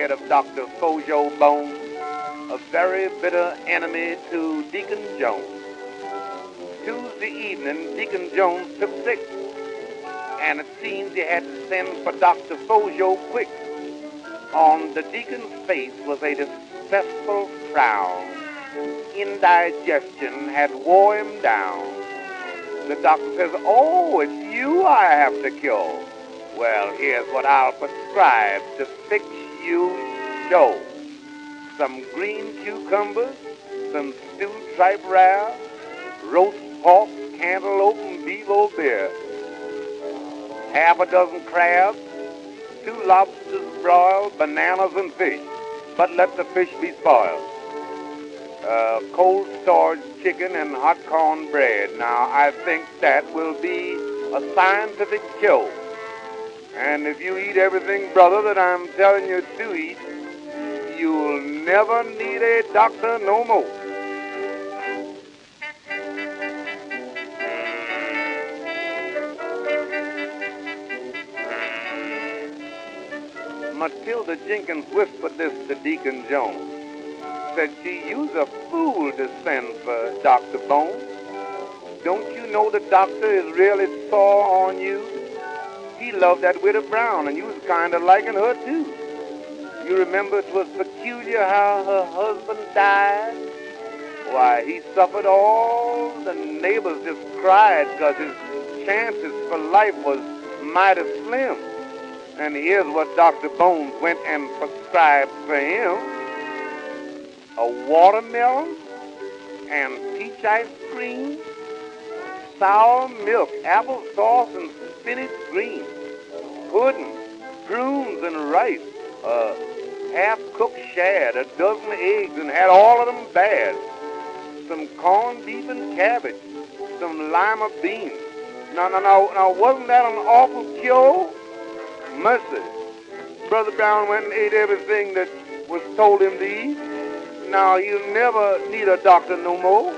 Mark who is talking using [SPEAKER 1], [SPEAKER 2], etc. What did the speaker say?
[SPEAKER 1] heard of Dr. Fojo Bone, a very bitter enemy to Deacon Jones. Tuesday evening, Deacon Jones took sick, and it seems he had to send for Dr. Fojo quick. On the deacon's face was a distressful frown. Indigestion had wore him down. The doctor says, Oh, it's you I have to cure. Well, here's what I'll prescribe to fix you show. Some green cucumbers, some stewed tripe rare, roast pork, cantaloupe, and bevo beer. Half a dozen crabs, two lobsters broiled, bananas and fish. But let the fish be spoiled. Uh, cold storage chicken and hot corn bread. Now, I think that will be a scientific cure. And if you eat everything, brother, that I'm telling you to eat, you'll never need a doctor no more. Matilda Jenkins whispered this to Deacon Jones. Said she, you's a fool to send for Dr. Bone. Don't you know the doctor is really sore on you? He loved that widow Brown, and you was kind of liking her, too. You remember it was peculiar how her husband died? Why, he suffered all the neighbors just cried because his chances for life was mighty slim. And here's what Dr. Bones went and prescribed for him. A watermelon and peach ice cream, sour milk, applesauce, and spinach greens, pudding, prunes, and rice, a half-cooked shad, a dozen eggs, and had all of them bad, some corned beef and cabbage, some lima beans. Now, now, now, now, wasn't that an awful cure? Mercy. Brother Brown went and ate everything that was told him to eat. Now, he'll never need a doctor no more.